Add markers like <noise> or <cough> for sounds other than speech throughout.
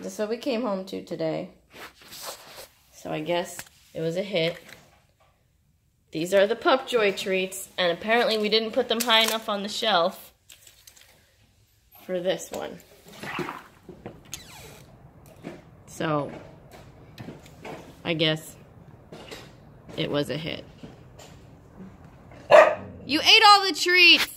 This is what we came home to today. So I guess it was a hit. These are the Pupjoy treats, and apparently we didn't put them high enough on the shelf for this one. So, I guess it was a hit. You ate all the treats!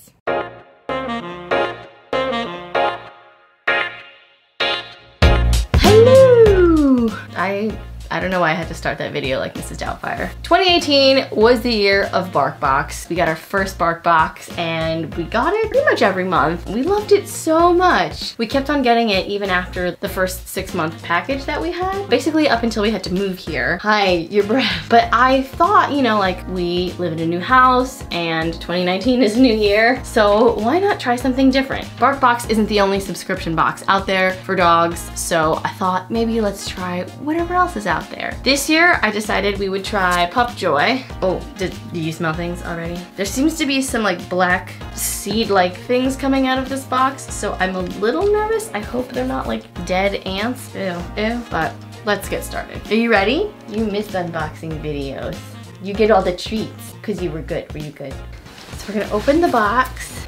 Hello! I don't know why I had to start that video like Mrs. Doubtfire. 2018 was the year of BarkBox. We got our first BarkBox and we got it pretty much every month. We loved it so much. We kept on getting it even after the first six month package that we had. Basically up until we had to move here. Hi, your breath. <laughs> But I thought, you know, like we live in a new house and 2019 is a new year. So why not try something different? BarkBox isn't the only subscription box out there for dogs. So I thought maybe let's try whatever else is out out there. This year, I decided we would try Pupjoy. Oh, did, did you smell things already? There seems to be some like black seed-like things coming out of this box, so I'm a little nervous. I hope they're not like dead ants. Ew, ew, but let's get started. Are you ready? You missed unboxing videos. You get all the treats because you were good. Were you good? So we're gonna open the box.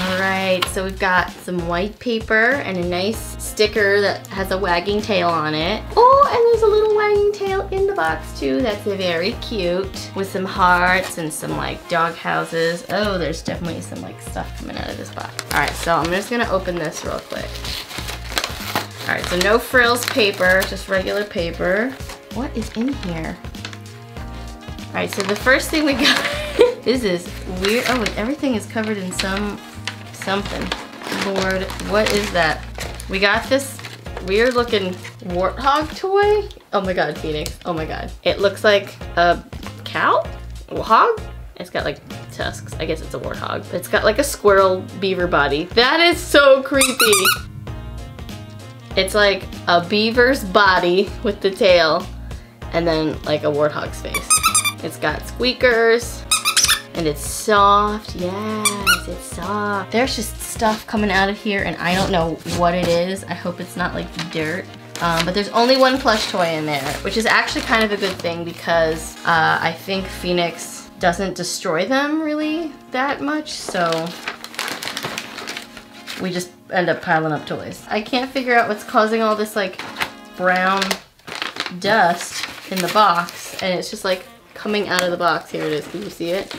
All right, so we've got some white paper and a nice sticker that has a wagging tail on it. Oh, and there's a little wagging tail in the box too. That's very cute with some hearts and some like dog houses. Oh, there's definitely some like stuff coming out of this box. All right, so I'm just gonna open this real quick. All right, so no frills paper, just regular paper. What is in here? All right, so the first thing we got, <laughs> this is weird. Oh, everything is covered in some something. Lord, what is that? We got this weird looking warthog toy. Oh my god, Phoenix. Oh my god. It looks like a cow? A hog? It's got like tusks. I guess it's a warthog. It's got like a squirrel beaver body. That is so creepy. It's like a beaver's body with the tail and then like a warthog's face. It's got squeakers, and it's soft, yes, it's soft. There's just stuff coming out of here and I don't know what it is. I hope it's not like dirt. Um, but there's only one plush toy in there, which is actually kind of a good thing because uh, I think Phoenix doesn't destroy them really that much, so we just end up piling up toys. I can't figure out what's causing all this like brown dust in the box, and it's just like coming out of the box. Here it is, can you see it?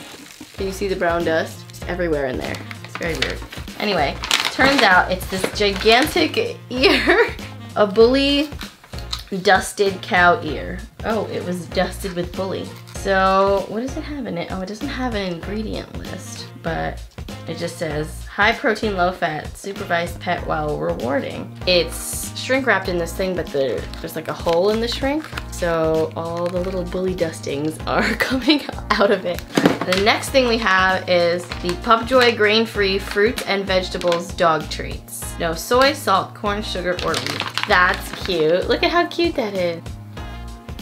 Can you see the brown dust? It's everywhere in there. It's very weird. Anyway, turns out it's this gigantic <laughs> ear. A bully dusted cow ear. Oh, it was dusted with bully. So what does it have in it? Oh, it doesn't have an ingredient list, but it just says high protein, low fat, supervised pet while rewarding. It's shrink wrapped in this thing, but the, there's like a hole in the shrink. So all the little bully dustings <laughs> are coming out of it. The next thing we have is the Pupjoy grain-free fruit and vegetables dog treats. No soy, salt, corn, sugar, or wheat. That's cute. Look at how cute that is.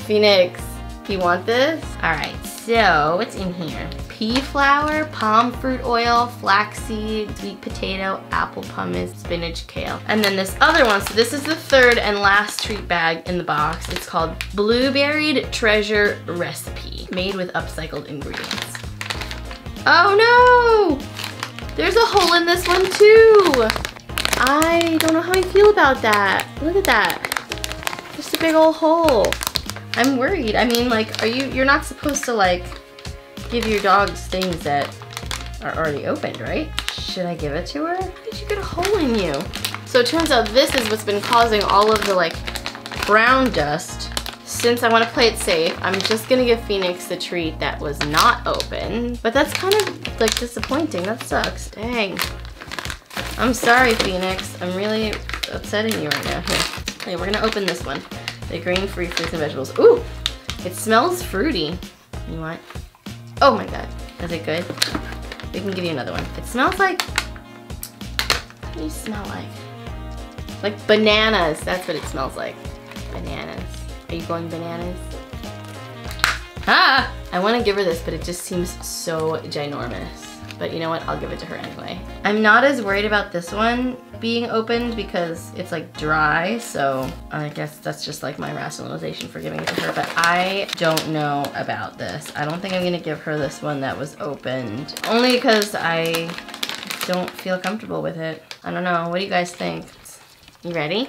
Phoenix, you want this? All right, so what's in here? Pea flour, palm fruit oil, flaxseed, sweet potato, apple pomace, spinach, kale. And then this other one, so this is the third and last treat bag in the box. It's called Blueberried Treasure Recipe, made with upcycled ingredients. Oh no! There's a hole in this one too! I don't know how I feel about that. Look at that. Just a big old hole. I'm worried. I mean, like, are you, you're not supposed to like give your dogs things that are already opened, right? Should I give it to her? How did you get a hole in you? So it turns out this is what's been causing all of the like brown dust since I want to play it safe, I'm just going to give Phoenix the treat that was not open. But that's kind of like disappointing. That sucks. Dang. I'm sorry, Phoenix. I'm really upsetting you right now. Here. Okay, we're going to open this one. The grain-free fruits and vegetables. Ooh, it smells fruity. You want? Oh my god. Is it good? We can give you another one. It smells like... What do you smell like? Like bananas. That's what it smells like. Bananas. Are you going bananas? Ah! I want to give her this, but it just seems so ginormous. But you know what? I'll give it to her anyway. I'm not as worried about this one being opened because it's like dry, so I guess that's just like my rationalization for giving it to her, but I don't know about this. I don't think I'm gonna give her this one that was opened, only because I don't feel comfortable with it. I don't know, what do you guys think? You ready?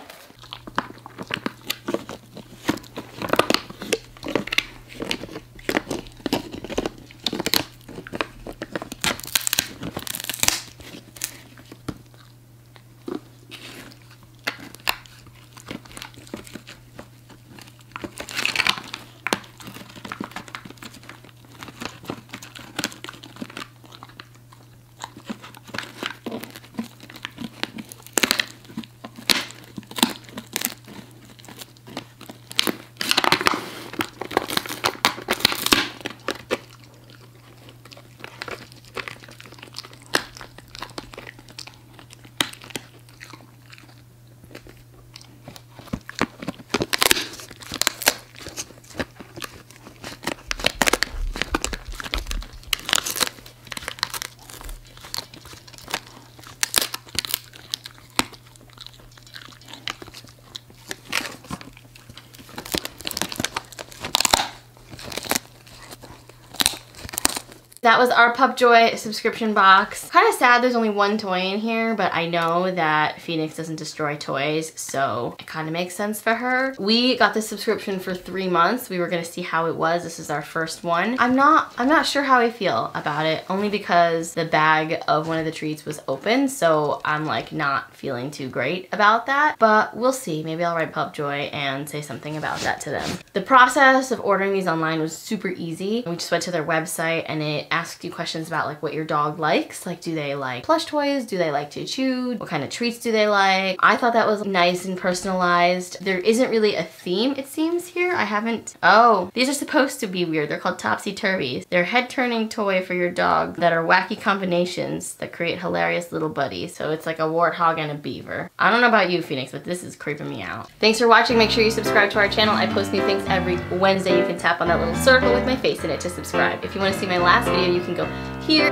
That was our Pupjoy subscription box. Kind of sad there's only one toy in here, but I know that Phoenix doesn't destroy toys, so it kind of makes sense for her. We got the subscription for three months. We were gonna see how it was. This is our first one. I'm not, I'm not sure how I feel about it, only because the bag of one of the treats was open, so I'm like not feeling too great about that, but we'll see. Maybe I'll write Pupjoy and say something about that to them. The process of ordering these online was super easy. We just went to their website and it asked you questions about like what your dog likes. Like do they like plush toys? Do they like to chew? What kind of treats do they like? I thought that was nice and personalized. There isn't really a theme it seems here. I haven't, oh, these are supposed to be weird. They're called topsy-turvies. They're head-turning toy for your dog that are wacky combinations that create hilarious little buddies. So it's like a warthog and a beaver. I don't know about you, Phoenix, but this is creeping me out. Thanks for watching. Make sure you subscribe to our channel. I post new things every Wednesday. You can tap on that little circle with my face in it to subscribe. If you want to see my last video, video, you can go here.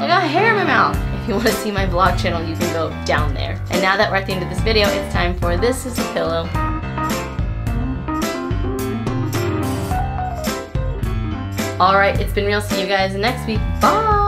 I got hair in my mouth. If you want to see my vlog channel, you can go down there. And now that we're at the end of this video, it's time for This is a Pillow. Alright, it's been real. See you guys next week. Bye!